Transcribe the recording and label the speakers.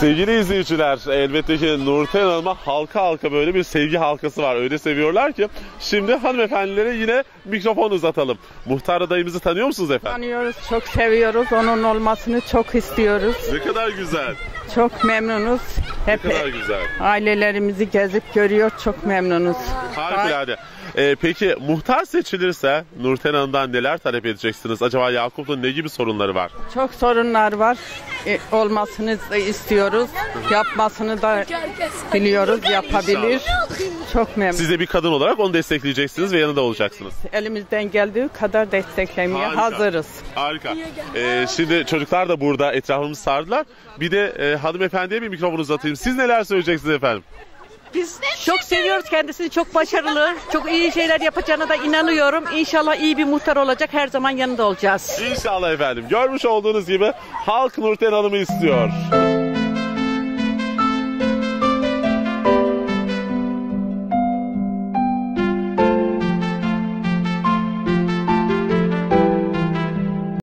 Speaker 1: Sevgili izleyiciler, elbette ki Nurten Hanım'a halka halka böyle bir sevgi halkası var. Öyle seviyorlar ki. Şimdi hanımefendilere yine mikrofon uzatalım. Muhtar adayımızı tanıyor musunuz efendim?
Speaker 2: Tanıyoruz, çok seviyoruz. Onun olmasını çok istiyoruz.
Speaker 1: Ne kadar güzel,
Speaker 2: Çok memnunuz.
Speaker 1: Ne
Speaker 2: Hep
Speaker 1: kadar güzel.
Speaker 2: ailelerimizi gezip görüyor. Çok memnunuz.
Speaker 1: Harikulade. Ee, peki muhtar seçilirse Nurten Hanım'dan neler talep edeceksiniz? Acaba Yakup'un ne gibi sorunları var?
Speaker 2: Çok sorunlar var. E, olmasını da istiyoruz. Yapmasını da biliyoruz. Yapabilir. Çok memnun.
Speaker 1: Siz de bir kadın olarak onu destekleyeceksiniz ve yanında olacaksınız.
Speaker 2: Elimizden geldiği kadar desteklemeye
Speaker 1: Harika.
Speaker 2: hazırız.
Speaker 1: Harika. Ee, şimdi çocuklar da burada etrafımızı sardılar. Bir de e, hanımefendiye bir mikrofon uzatayım. Siz neler söyleyeceksiniz efendim?
Speaker 3: Biz çok seviyoruz kendisini. Çok başarılı. Çok iyi şeyler yapacağına da inanıyorum. İnşallah iyi bir muhtar olacak. Her zaman yanında olacağız.
Speaker 1: İnşallah efendim. Görmüş olduğunuz gibi halk Nurten Hanım'ı istiyor.